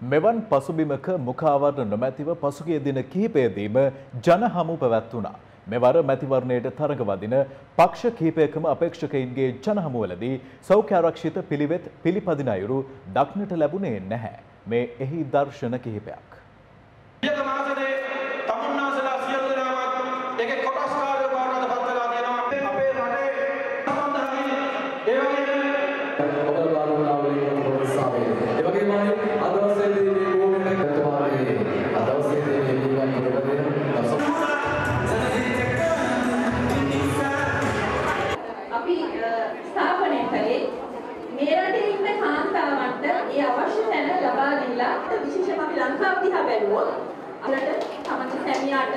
මෙවන් පසුබිමක මුඛාවරණ නොමැතිව පසුගිය දින කිහිපයදීම ජනහමු පැවැත්වුණා. මෙවර මැතිවරණයට තරඟ වදින පක්ෂ කිහිපයකම අපේක්ෂකයින්ගේ ජනහමුවලදී සෞඛ්‍ය ආරක්ෂිත පිළිවෙත් පිළිපදින අයුරු දක්නට ලැබුණේ නැහැ. මේ එහි දර්ශන කිහිපයක්. ඊයක මාසයේ තමුන්නාසලා සියලු ලබා දීලා විශේෂයෙන්ම අපි ලංකාව දිහා බැලුවොත් අපලට තමන්ගේ සැමියාට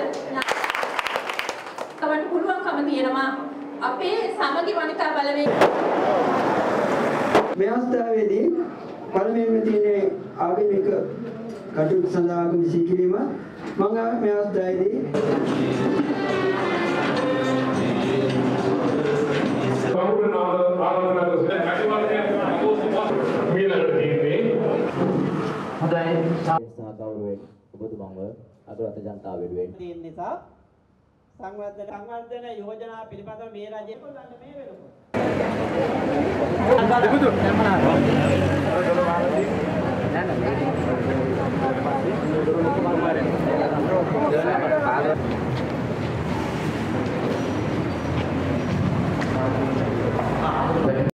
තමන්ට පුළුවන්කම තියෙනවා අපේ සමගි වනිතා බලවේග. මේ අවස්ථාවේදී පළමුවෙන්ම තියෙන ආගමික කටයුතු සඳහා ආගම සිකිරීම මම මේ අවස්ථාවේදී සහ ගෞරවයෙන් ඔබතුමන්ව අගරත ජනතාව වෙනුවෙන් තියෙන නිසා සංවර්ධන සංවර්ධන යෝජනා පිළිබඳව මේ රජය කොල්ලන්න මේ වෙනකොට